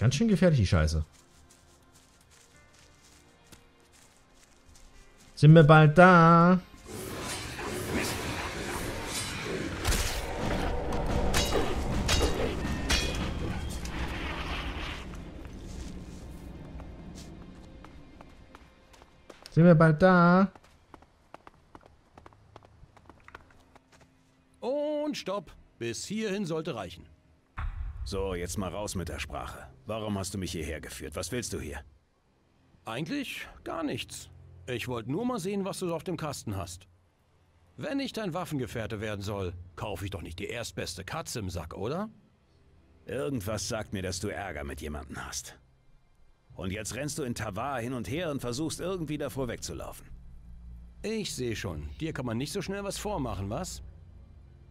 Ganz schön gefährlich, die Scheiße. Sind wir bald da? Sind wir bald da? Und stopp. Bis hierhin sollte reichen. So, jetzt mal raus mit der Sprache. Warum hast du mich hierher geführt? Was willst du hier? Eigentlich gar nichts. Ich wollte nur mal sehen, was du auf dem Kasten hast. Wenn ich dein Waffengefährte werden soll, kaufe ich doch nicht die erstbeste Katze im Sack, oder? Irgendwas sagt mir, dass du Ärger mit jemandem hast. Und jetzt rennst du in Tavar hin und her und versuchst irgendwie davor wegzulaufen. Ich sehe schon. Dir kann man nicht so schnell was vormachen, was?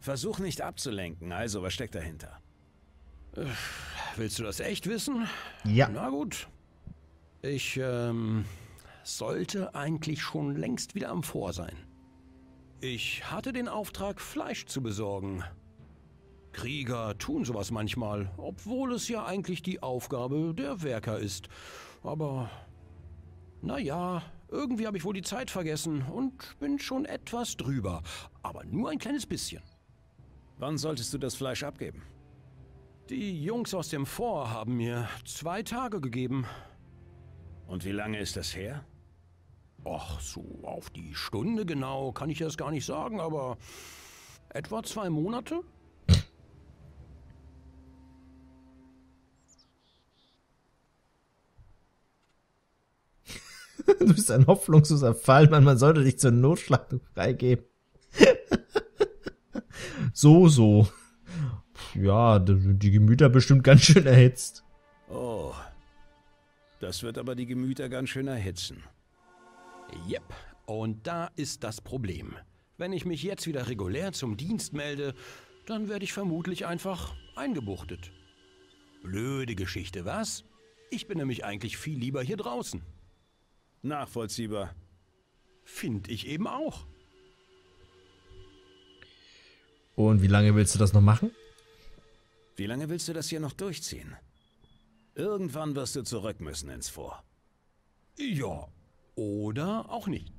Versuch nicht abzulenken, also was steckt dahinter? Willst du das echt wissen? Ja. Na gut. Ich, ähm, sollte eigentlich schon längst wieder am Vor sein. Ich hatte den Auftrag, Fleisch zu besorgen. Krieger tun sowas manchmal, obwohl es ja eigentlich die Aufgabe der Werker ist. Aber, naja, irgendwie habe ich wohl die Zeit vergessen und bin schon etwas drüber. Aber nur ein kleines bisschen. Wann solltest du das Fleisch abgeben? Die Jungs aus dem Fort haben mir zwei Tage gegeben. Und wie lange ist das her? Ach, so auf die Stunde genau kann ich das gar nicht sagen, aber etwa zwei Monate? du bist ein hoffnungsloser Fall, man, man sollte dich zur Notschlachtung freigeben. so, so. Ja, die Gemüter bestimmt ganz schön erhitzt. Oh. Das wird aber die Gemüter ganz schön erhitzen. Jep, und da ist das Problem. Wenn ich mich jetzt wieder regulär zum Dienst melde, dann werde ich vermutlich einfach eingebuchtet. Blöde Geschichte, was? Ich bin nämlich eigentlich viel lieber hier draußen. Nachvollziehbar. Find ich eben auch. Und wie lange willst du das noch machen? Wie lange willst du das hier noch durchziehen? Irgendwann wirst du zurück müssen ins Vor. Ja, oder auch nicht.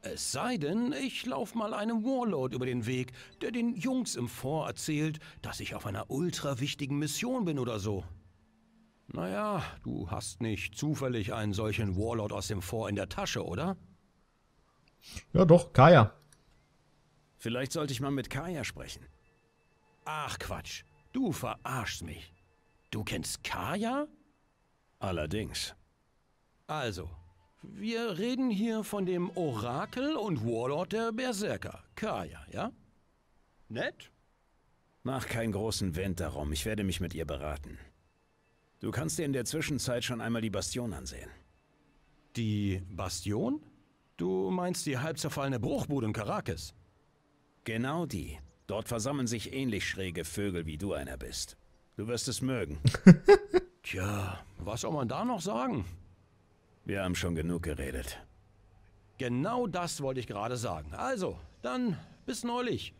Es sei denn, ich lauf mal einem Warlord über den Weg, der den Jungs im Fort erzählt, dass ich auf einer ultra wichtigen Mission bin oder so. Naja, du hast nicht zufällig einen solchen Warlord aus dem Fort in der Tasche, oder? Ja, doch, Kaya. Vielleicht sollte ich mal mit Kaya sprechen. Ach Quatsch, du verarschst mich. Du kennst Kaya? Allerdings. Also, wir reden hier von dem Orakel und Warlord der Berserker, Kaya, ja? Nett? Mach keinen großen Wind darum, ich werde mich mit ihr beraten. Du kannst dir in der Zwischenzeit schon einmal die Bastion ansehen. Die Bastion? Du meinst die halb zerfallene Bruchbude in Caracas? Genau die. Dort versammeln sich ähnlich schräge Vögel, wie du einer bist. Du wirst es mögen. Tja, was soll man da noch sagen? Wir haben schon genug geredet. Genau das wollte ich gerade sagen. Also, dann bis neulich.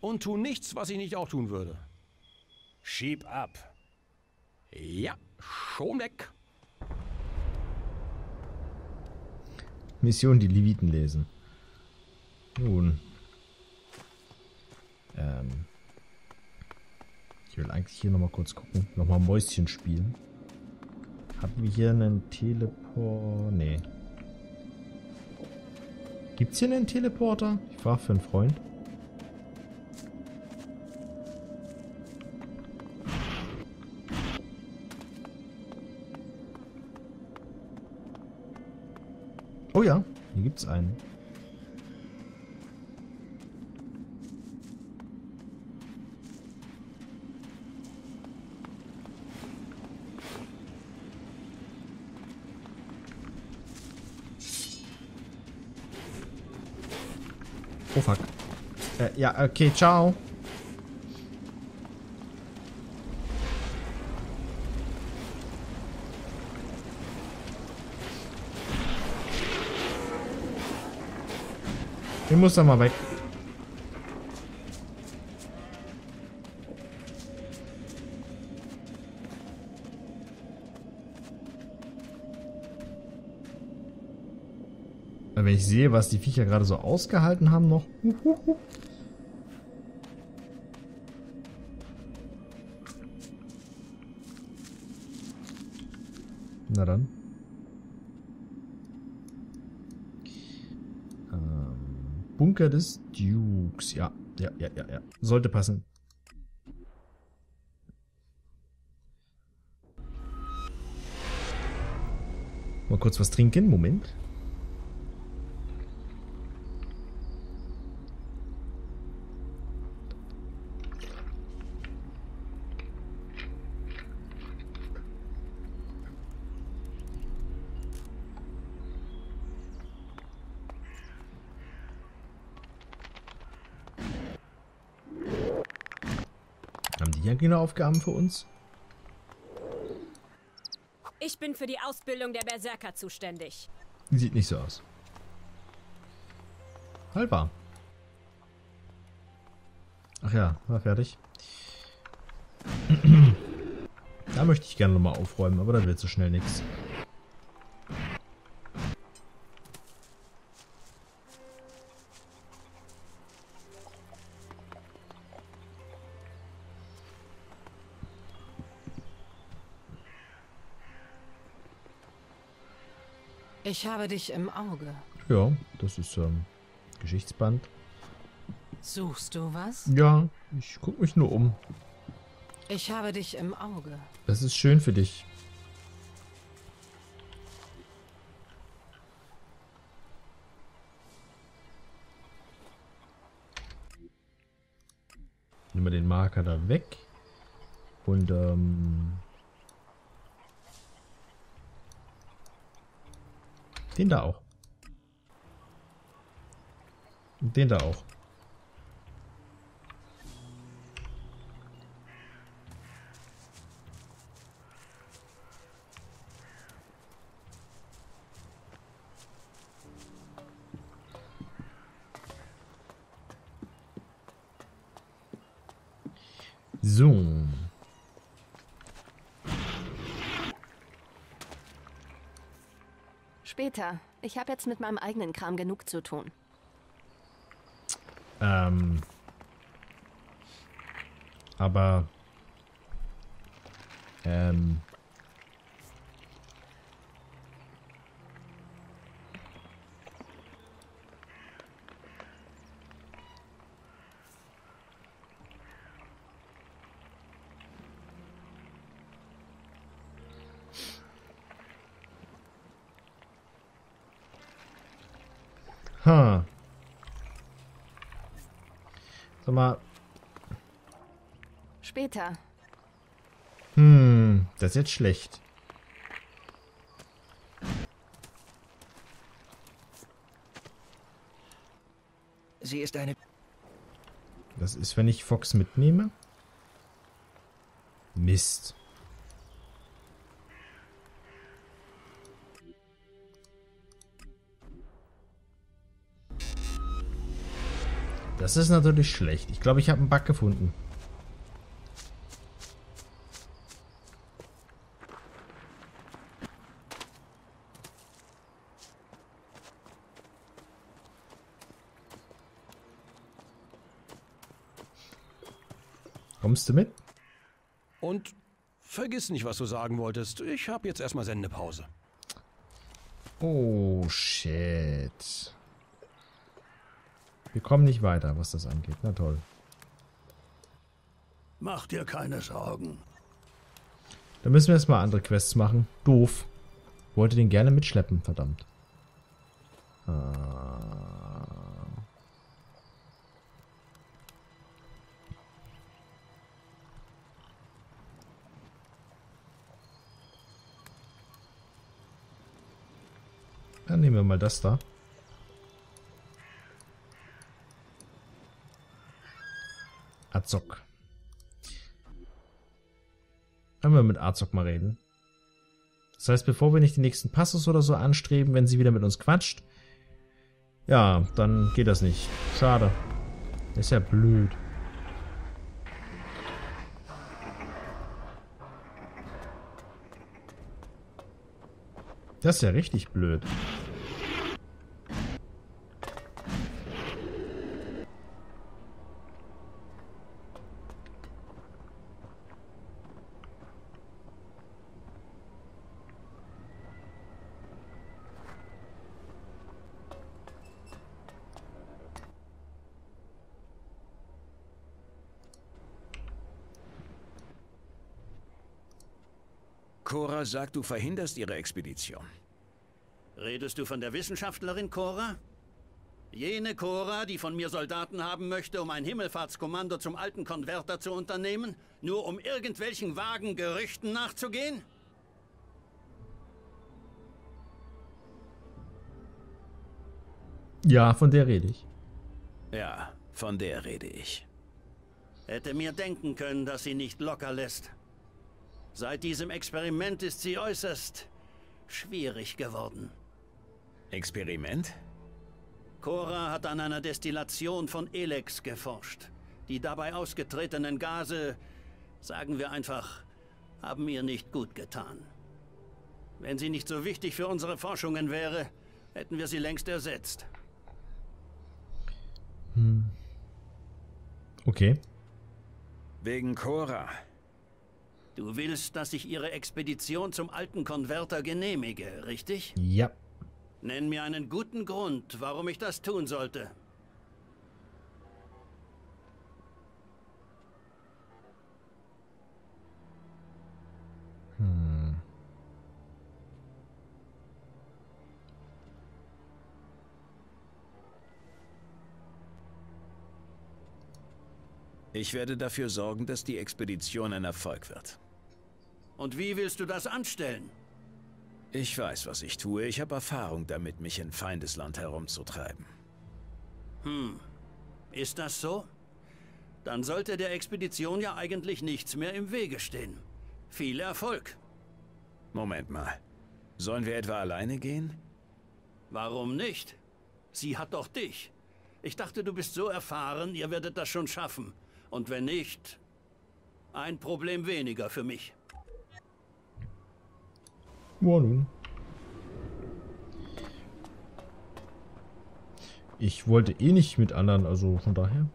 Und tu nichts, was ich nicht auch tun würde. Schieb ab. Ja, schon weg. Mission die Leviten lesen. Nun. Ähm. Ich will eigentlich hier nochmal kurz gucken. Nochmal Mäuschen spielen. Haben wir hier einen Teleport? Nee. Gibt's hier einen Teleporter? Ich frage für einen Freund. Oh ja, hier gibt's einen. Oh fuck. Äh, ja, okay, ciao. Ich muss da mal weg. Wenn ich sehe, was die Viecher gerade so ausgehalten haben noch. Na dann. Ähm, Bunker des Dukes. Ja, ja, ja, ja, ja. Sollte passen. Mal kurz was trinken. Moment. Haben die ja keine Aufgaben für uns? Ich bin für die Ausbildung der Berserker zuständig. Sieht nicht so aus. Halber. Ach ja, war fertig. Da möchte ich gerne nochmal aufräumen, aber da wird so schnell nichts. Ich habe dich im Auge. Ja, das ist ähm, Geschichtsband. Suchst du was? Ja, ich gucke mich nur um. Ich habe dich im Auge. Das ist schön für dich. Nehmen wir den Marker da weg. Und ähm, den da auch. Und den da auch. Später. Ich habe jetzt mit meinem eigenen Kram genug zu tun. Ähm. Aber. Ähm. Sag mal, Später. hm, das ist jetzt schlecht. Sie ist eine... Das ist, wenn ich Fox mitnehme. Mist. Das ist natürlich schlecht. Ich glaube, ich habe einen Bug gefunden. Kommst du mit? Und vergiss nicht, was du sagen wolltest. Ich habe jetzt erstmal Sendepause. Oh, shit. Wir kommen nicht weiter, was das angeht. Na toll. Mach dir keine Sorgen. Dann müssen wir erstmal andere Quests machen. Doof. Wollte den gerne mitschleppen, verdammt. Ah. Dann nehmen wir mal das da. Azok. Können wir mit Azok mal reden. Das heißt, bevor wir nicht den nächsten Passus oder so anstreben, wenn sie wieder mit uns quatscht, ja, dann geht das nicht. Schade. Ist ja blöd. Das ist ja richtig blöd. Cora sagt, du verhinderst ihre Expedition. Redest du von der Wissenschaftlerin Cora? Jene Cora, die von mir Soldaten haben möchte, um ein Himmelfahrtskommando zum alten Konverter zu unternehmen, nur um irgendwelchen vagen Gerüchten nachzugehen? Ja, von der rede ich. Ja, von der rede ich. Hätte mir denken können, dass sie nicht locker lässt. Seit diesem Experiment ist sie äußerst schwierig geworden. Experiment? Cora hat an einer Destillation von Elex geforscht. Die dabei ausgetretenen Gase, sagen wir einfach, haben ihr nicht gut getan. Wenn sie nicht so wichtig für unsere Forschungen wäre, hätten wir sie längst ersetzt. Hm. Okay. Wegen Cora. Du willst, dass ich ihre Expedition zum alten Konverter genehmige, richtig? Ja. Nenn mir einen guten Grund, warum ich das tun sollte. Ich werde dafür sorgen, dass die Expedition ein Erfolg wird. Und wie willst du das anstellen? Ich weiß, was ich tue. Ich habe Erfahrung damit, mich in Feindesland herumzutreiben. Hm. Ist das so? Dann sollte der Expedition ja eigentlich nichts mehr im Wege stehen. Viel Erfolg. Moment mal. Sollen wir etwa alleine gehen? Warum nicht? Sie hat doch dich. Ich dachte, du bist so erfahren, ihr werdet das schon schaffen. Und wenn nicht, ein Problem weniger für mich. Ja, nun. Ich wollte eh nicht mit anderen, also von daher.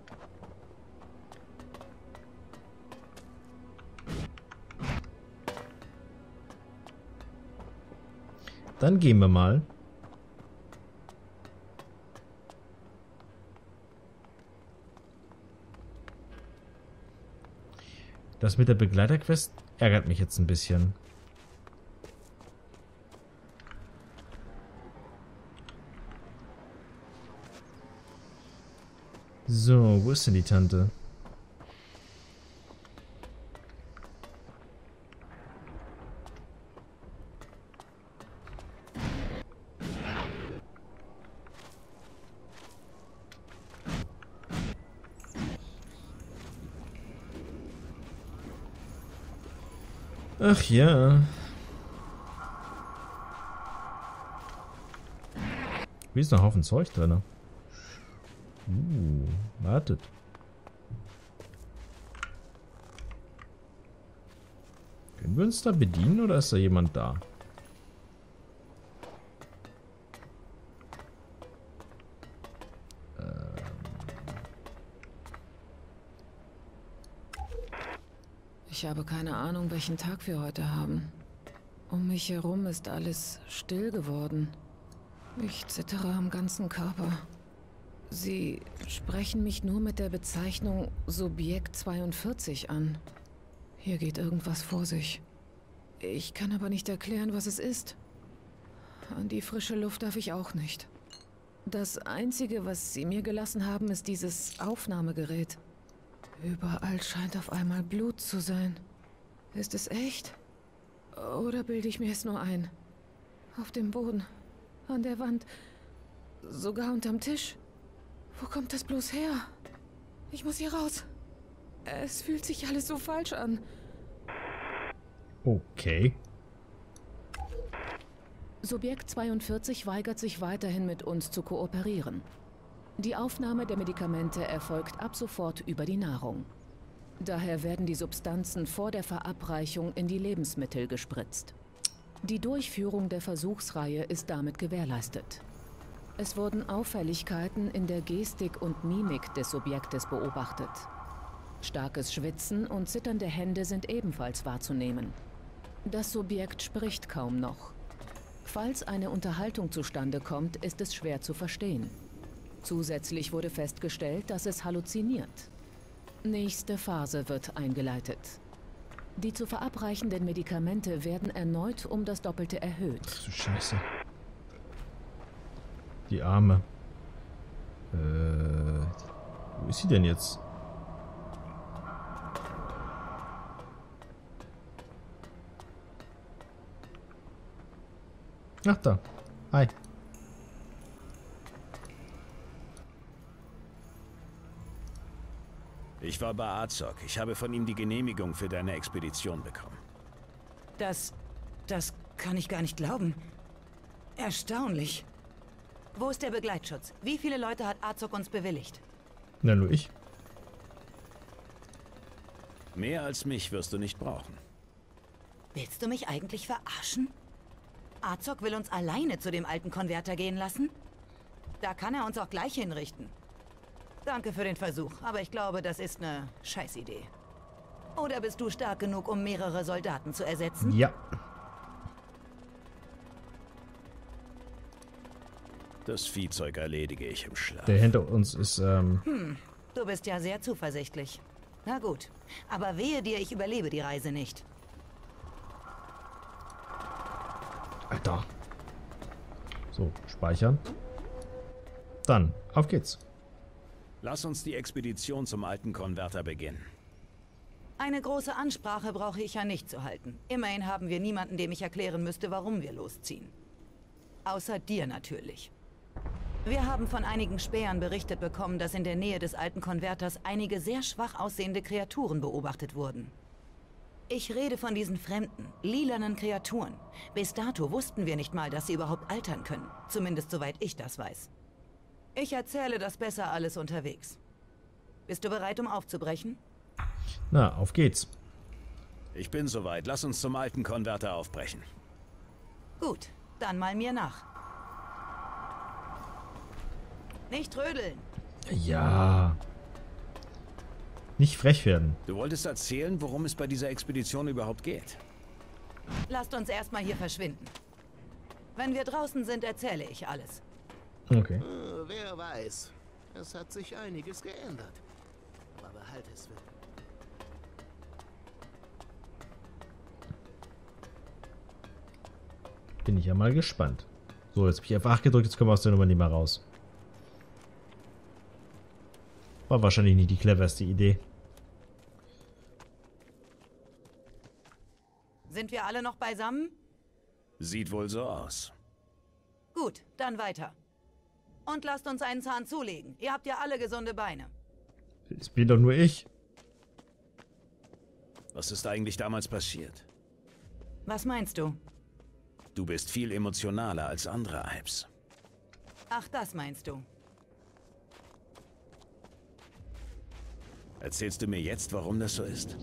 Dann gehen wir mal. Das mit der Begleiterquest ärgert mich jetzt ein bisschen. So, wo ist denn die Tante? Ach ja. Wie ist ein Haufen Zeug drin? Uh, wartet. Können wir uns da bedienen oder ist da jemand da? Ich habe keine Ahnung, welchen Tag wir heute haben. Um mich herum ist alles still geworden. Ich zittere am ganzen Körper. Sie sprechen mich nur mit der Bezeichnung Subjekt 42 an. Hier geht irgendwas vor sich. Ich kann aber nicht erklären, was es ist. An die frische Luft darf ich auch nicht. Das Einzige, was Sie mir gelassen haben, ist dieses Aufnahmegerät. Überall scheint auf einmal Blut zu sein. Ist es echt? Oder bilde ich mir es nur ein? Auf dem Boden, an der Wand, sogar unterm Tisch. Wo kommt das bloß her? Ich muss hier raus. Es fühlt sich alles so falsch an. Okay. Subjekt 42 weigert sich weiterhin mit uns zu kooperieren. Die Aufnahme der Medikamente erfolgt ab sofort über die Nahrung. Daher werden die Substanzen vor der Verabreichung in die Lebensmittel gespritzt. Die Durchführung der Versuchsreihe ist damit gewährleistet. Es wurden Auffälligkeiten in der Gestik und Mimik des Subjektes beobachtet. Starkes Schwitzen und zitternde Hände sind ebenfalls wahrzunehmen. Das Subjekt spricht kaum noch. Falls eine Unterhaltung zustande kommt, ist es schwer zu verstehen. Zusätzlich wurde festgestellt, dass es halluziniert. Nächste Phase wird eingeleitet. Die zu verabreichenden Medikamente werden erneut um das Doppelte erhöht. Ach du Scheiße. Die Arme. Äh, wo ist sie denn jetzt? Ach da. Hi. Ich war bei Azog. Ich habe von ihm die Genehmigung für deine Expedition bekommen. Das... das kann ich gar nicht glauben. Erstaunlich. Wo ist der Begleitschutz? Wie viele Leute hat Azog uns bewilligt? Na, nur ich. Mehr als mich wirst du nicht brauchen. Willst du mich eigentlich verarschen? Azog will uns alleine zu dem alten Konverter gehen lassen? Da kann er uns auch gleich hinrichten. Danke für den Versuch, aber ich glaube, das ist eine Scheißidee. Oder bist du stark genug, um mehrere Soldaten zu ersetzen? Ja. Das Viehzeug erledige ich im Schlaf. Der hinter uns ist, ähm... Hm, du bist ja sehr zuversichtlich. Na gut, aber wehe dir, ich überlebe die Reise nicht. Alter. So, speichern. Dann, auf geht's. Lass uns die Expedition zum alten Konverter beginnen. Eine große Ansprache brauche ich ja nicht zu halten. Immerhin haben wir niemanden, dem ich erklären müsste, warum wir losziehen. Außer dir natürlich. Wir haben von einigen Spähern berichtet bekommen, dass in der Nähe des alten Konverters einige sehr schwach aussehende Kreaturen beobachtet wurden. Ich rede von diesen fremden, lilanen Kreaturen. Bis dato wussten wir nicht mal, dass sie überhaupt altern können. Zumindest soweit ich das weiß. Ich erzähle das besser alles unterwegs. Bist du bereit, um aufzubrechen? Na, auf geht's. Ich bin soweit. Lass uns zum alten Konverter aufbrechen. Gut, dann mal mir nach. Nicht trödeln. Ja. Nicht frech werden. Du wolltest erzählen, worum es bei dieser Expedition überhaupt geht. Lasst uns erstmal hier verschwinden. Wenn wir draußen sind, erzähle ich alles. Okay. Wer weiß. Es hat sich einiges geändert. Aber behalt es will. Bin ich ja mal gespannt. So, jetzt habe ich F8 gedrückt, jetzt kommen wir aus der Nummer nicht mehr raus. War wahrscheinlich nicht die cleverste Idee. Sind wir alle noch beisammen? Sieht wohl so aus. Gut, dann weiter. Und lasst uns einen Zahn zulegen. Ihr habt ja alle gesunde Beine. Es bin doch nur ich. Was ist eigentlich damals passiert? Was meinst du? Du bist viel emotionaler als andere Alps. Ach, das meinst du. Erzählst du mir jetzt, warum das so ist?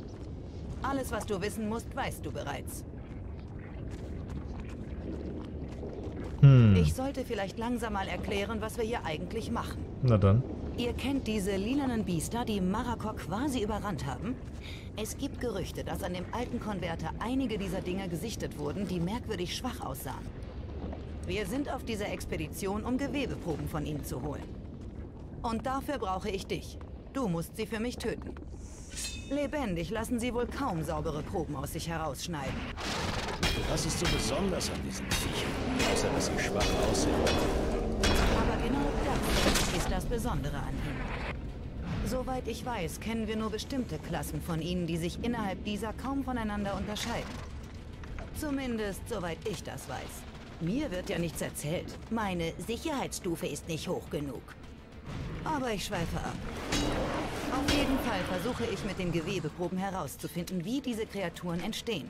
Alles, was du wissen musst, weißt du bereits. Hm. Ich sollte vielleicht langsam mal erklären, was wir hier eigentlich machen. Na dann. Ihr kennt diese lilanen Biester, die Marakor quasi überrannt haben? Es gibt Gerüchte, dass an dem alten Konverter einige dieser Dinger gesichtet wurden, die merkwürdig schwach aussahen. Wir sind auf dieser Expedition, um Gewebeproben von ihnen zu holen. Und dafür brauche ich dich. Du musst sie für mich töten. Lebendig lassen sie wohl kaum saubere Proben aus sich herausschneiden. Was ist so besonders an diesen Viechern, außer dass sie schwach aussehen? Aber genau das ist das Besondere an ihnen. Soweit ich weiß, kennen wir nur bestimmte Klassen von ihnen, die sich innerhalb dieser kaum voneinander unterscheiden. Zumindest soweit ich das weiß. Mir wird ja nichts erzählt. Meine Sicherheitsstufe ist nicht hoch genug. Aber ich schweife ab. Auf jeden Fall versuche ich mit den Gewebeproben herauszufinden, wie diese Kreaturen entstehen.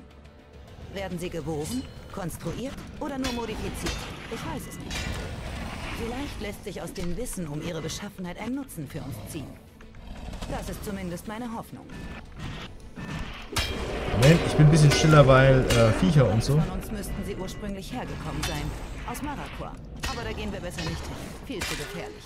Werden sie geboren, konstruiert oder nur modifiziert? Ich weiß es nicht. Vielleicht lässt sich aus dem Wissen um ihre Beschaffenheit ein Nutzen für uns ziehen. Das ist zumindest meine Hoffnung. Moment, ich bin ein bisschen stiller, weil äh, Viecher und so. Von uns müssten sie ursprünglich hergekommen sein. Aus Marakor. Aber da gehen wir besser nicht hin. Viel zu gefährlich.